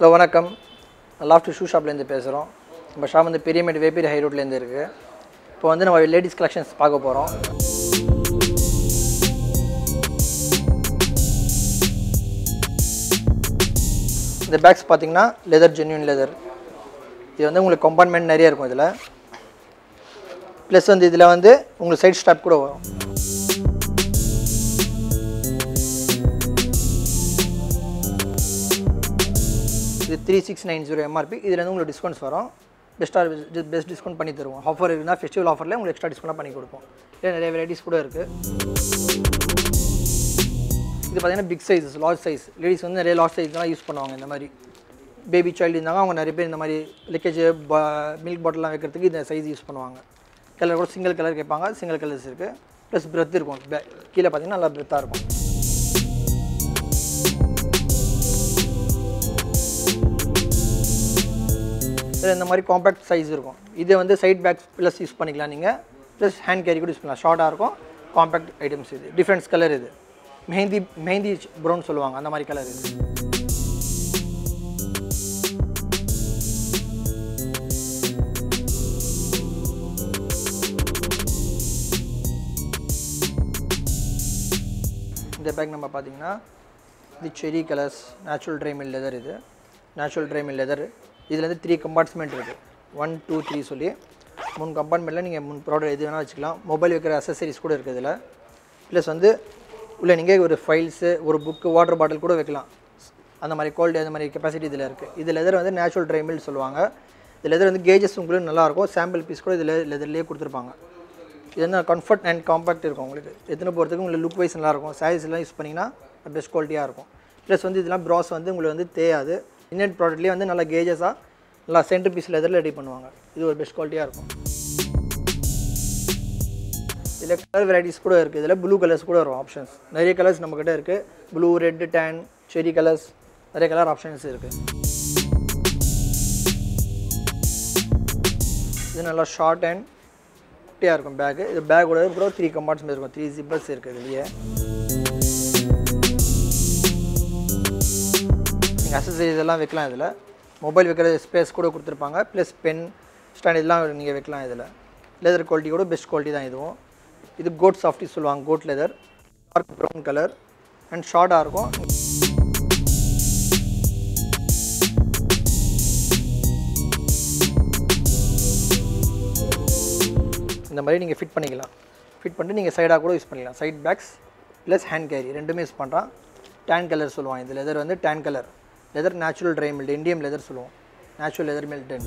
Hello வணக்கம். Loft shoe ஷாப்லேருந்து பேசுகிறோம். நம்ம ஷாப் வந்து பெரியமேட் வேப்பேரி ஹை ரோட்லேருந்து இருக்குது இப்போ வந்து நம்ம லேடிஸ் கலெக்ஷன்ஸ் பார்க்க போகிறோம். இந்த பேக்ஸ் பார்த்தீங்கன்னா லெதர் ஜென்யூன் லெதர் இது வந்து உங்களுக்கு கம்பார்ட்மெண்ட் நிறைய இருக்கும் இதில். ப்ளஸ் வந்து இதில் வந்து உங்களுக்கு சைட் ஸ்டாப் கூட வரும். Three six nine zero MRP இதில் வந்து உங்களுக்கு டிஸ்கவுண்ட்ஸ் வரும். பெஸ்ட்டாக பெஸ்ட் டிஸ்கவுண்ட் பண்ணி தருவோம். ஆஃபர் இருந்தால் ஃபெஸ்டிவல் ஆஃபரில் உங்களுக்கு எக்ஸ்ட்ரா டிஸ்கவுண்ட் பண்ணி கொடுப்போம். இல்லை நிறைய வெரைட்டிஸ் கூட இருக்குது இது பார்த்தீங்கன்னா big sizes large size ladies வந்து நிறைய லார்ஜ் சைஸ் தான் யூஸ் பண்ணுவாங்க இந்த மாதிரி. பேபி சைல்டு இருந்தாங்க அவங்க நிறைய பேர் இந்த மாதிரி லிக்கேஜ் மில்க் பாட்டிலாம் வைக்கிறதுக்கு இந்த சைஸ் யூஸ் பண்ணுவாங்க. கலர் கூட சிங்கிள் கலர் கேட்பாங்க சிங்கிள் கலர்ஸ் இருக்குது ப்ளஸ் பிரெத் இருக்கும். கீழே பார்த்தீங்கன்னா நல்லா பிரெத்தாக இருக்கும். ஸோ இந்த மாதிரி காம்பேக்ட் சைஸ் இருக்கும். இது வந்து சைட் பேக்ஸ் ப்ளஸ் யூஸ் பண்ணிக்கலாம் நீங்கள் ப்ளஸ் ஹேண்ட் கேரி கூட யூஸ் பண்ணலாம். ஷார்ட்டாக இருக்கும். காம்பேக்ட் ஐட்டம்ஸ் இது. டிஃப்ரெண்ட்ஸ் கலர் இது. மெஹந்தி மெஹந்தி ப்ரௌன் சொல்லுவாங்க. அந்த மாதிரி கலர் இது. இந்த பேக் நம்ம பார்த்தீங்கன்னா இது cherry colours natural dry mill leather இது. நேச்சுரல் ட்ரைமில் லெதர் இதில் வந்து த்ரீ கம்பார்ட்மெண்ட் இருக்குது ஒன் டூ த்ரீ சொல்லி மூணு கம்பார்ட்மெண்ட்டில் நீங்கள் மூணு ப்ராடக்ட் எது வேணால் வச்சுக்கலாம். மொபைல் வைக்கிற அசசரிஸ் கூட இருக்குது இதில். ப்ளஸ் வந்து உள்ள நீங்கள் ஒரு ஃபைல்ஸு ஒரு புக்கு வாட்டர் பாட்டில் கூட வைக்கலாம். அந்த மாதிரி குவாலிட்டி அந்த மாதிரி கெப்பாசிட்டி இதில் இருக்குது இது லெதர் வந்து நேச்சுரல் ட்ரை மில் சொல்லுவாங்க. இது லெதர் வந்து கேஜஸ் உங்களுக்கு நல்லாயிருக்கும் சாம்பிள் பீஸ் கூட இதில் லெதர்லேயே கொடுத்துருப்பாங்க. இது வந்து கம்ஃபர்ட் அண்ட் காம்பேக்ட் இருக்கும் உங்களுக்கு. எத்தனை போகிறதுக்கு உங்களுக்கு லுக் வைஸ் நல்லாயிருக்கும் சாரீஸ் எல்லாம் யூஸ் பண்ணிங்கன்னா பெஸ்ட் குவாலிட்டியாக இருக்கும். ப்ளஸ் வந்து இதெல்லாம் ப்ராஸ் வந்து உங்களுக்கு வந்து தேயாது. இந்தியன் ப்ராடக்ட்லேயே வந்து நல்லா கேஜஸாக நல்லா சென்டர் பீஸ் லெதரில் ரெடி பண்ணுவாங்க. இது ஒரு பெஸ்ட் குவாலிட்டியாக இருக்கும். இதில் கலர் வெரைட்டிஸ் கூட இருக்குது இதில் ப்ளூ கலர்ஸ் கூட வரும் ஆப்ஷன்ஸ் நிறைய கலர்ஸ் நம்மக்கிட்ட இருக்குது blue red tan cherry colours நிறைய கலர் ஆப்ஷன்ஸ் இருக்குது இது நல்லா ஷார்ட் அண்ட் குட்டியாக இருக்கும் பேக்கு இது பேக்கோட கூட த்ரீ கம்பார்ட்மெண்ட் இருக்கும். த்ரீ ஜிப்பர்ஸ் இருக்குது இதுலேயே. நீங்கள் அசசரிஸ் எல்லாம் வைக்கலாம் இதில். மொபைல் வைக்கிற ஸ்பேஸ் கூட கொடுத்துருப்பாங்க. ப்ளஸ் பென் ஸ்டாண்ட் இதெல்லாம் நீங்கள் வைக்கலாம் இதில். லெதர் குவாலிட்டி கூட பெஸ்ட் குவாலிட்டி தான் இதுவும். இது கோட் சாஃப்டி சொல்லுவாங்க goat leather dark brown colour and ஷார்ட்டாக இருக்கும். இந்த மாதிரி நீங்கள் ஃபிட் பண்ணிக்கலாம். ஃபிட் பண்ணிட்டு நீங்கள் சைடாக கூட யூஸ் பண்ணிக்கலாம். Side bags plus hand carry ரெண்டுமே யூஸ் பண்ணுறான் டேன் கலர் சொல்லுவாங்க. இது லெதர் வந்து tan colour leather natural dry milled indium leather சொல்லுவோம். Natural leather Milton